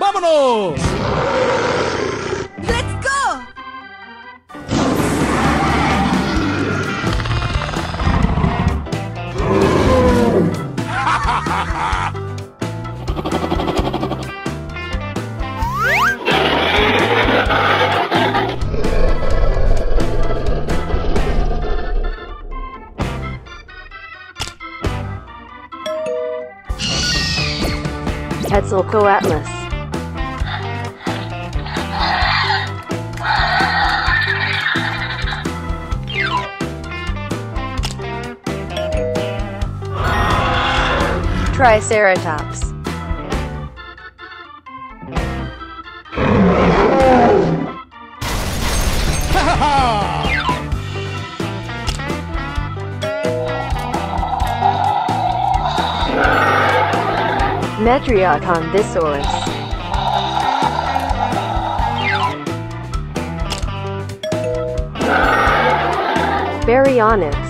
¡Vámonos! ¡Let's go! Quetzalcoatlus. Triceratops. Metriacanthosaurus. Baryonyx.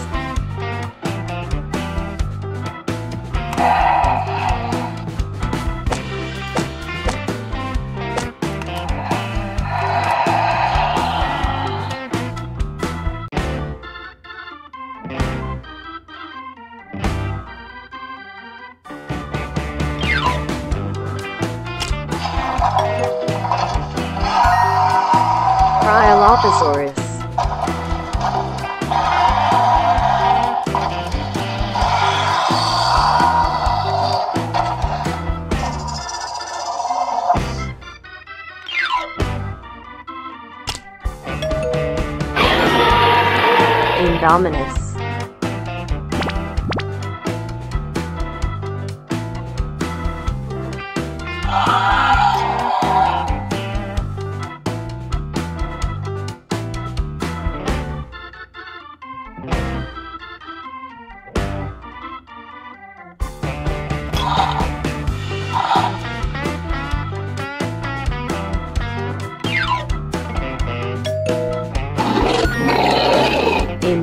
Cryolophosaurus. Indominus.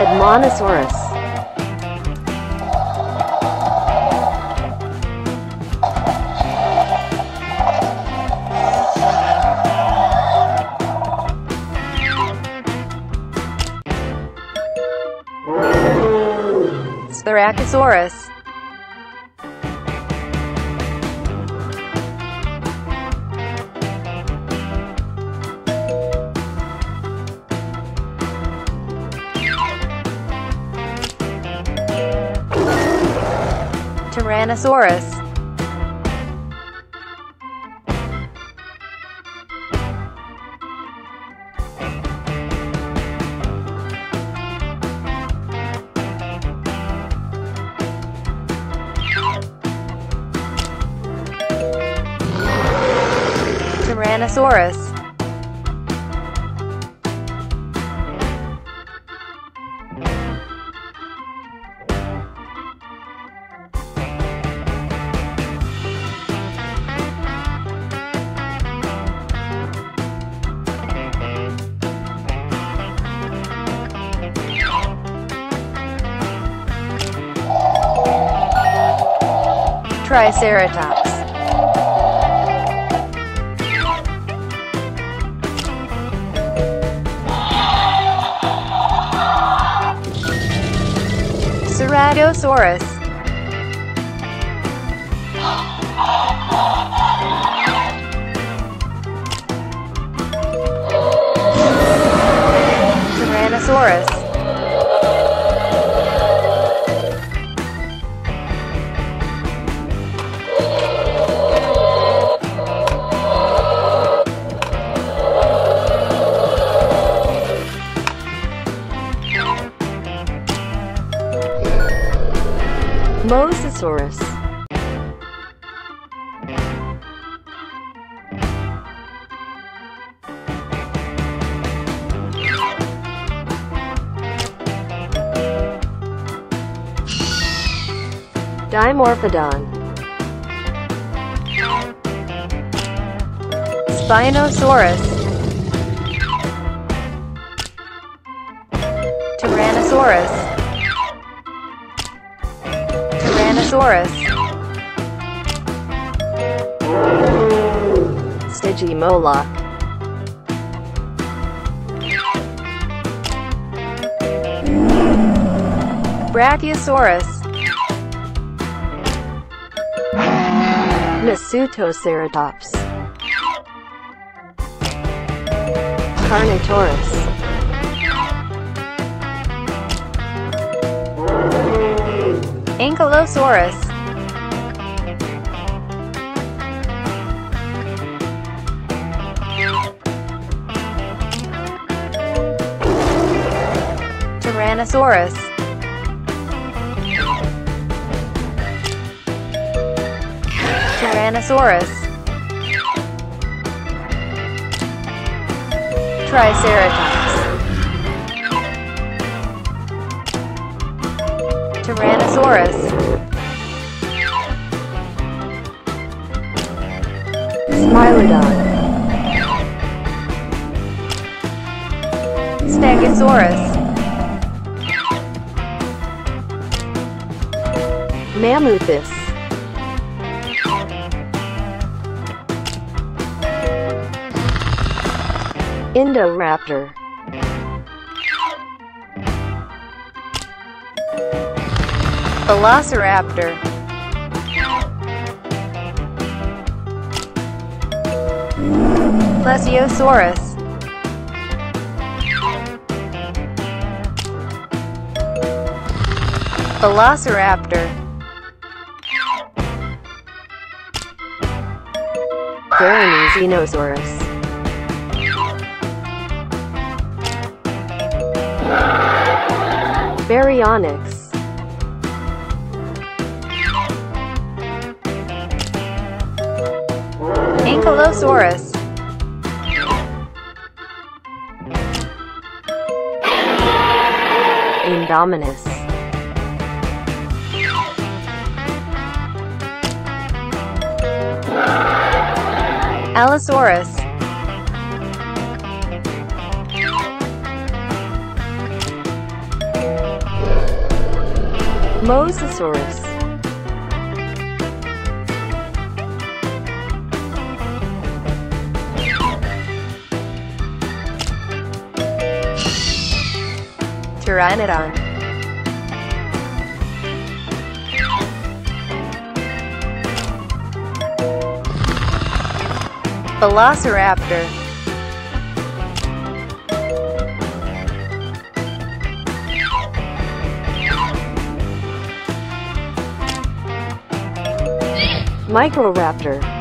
Edmontosaurus. Styracosaurus. Tyrannosaurus. Tyrannosaurus. Triceratops. Ceratosaurus. Tyrannosaurus. Mosasaurus. Dimorphodon. Spinosaurus. Tyrannosaurus. Tyrannosaurus. Stygimoloch. Brachiosaurus. Nasutoceratops. Carnotaurus. Ankylosaurus. Tyrannosaurus. Tyrannosaurus. Triceratops. Tyrannosaurus. Smilodon. Stegosaurus. Mammuthus. Indoraptor. Velociraptor. Plesiosaurus. Velociraptor. Therizinosaurus. Baryonyx. Ankylosaurus. Indominus. Allosaurus. Mosasaurus. Pteranodon. Velociraptor. Microraptor.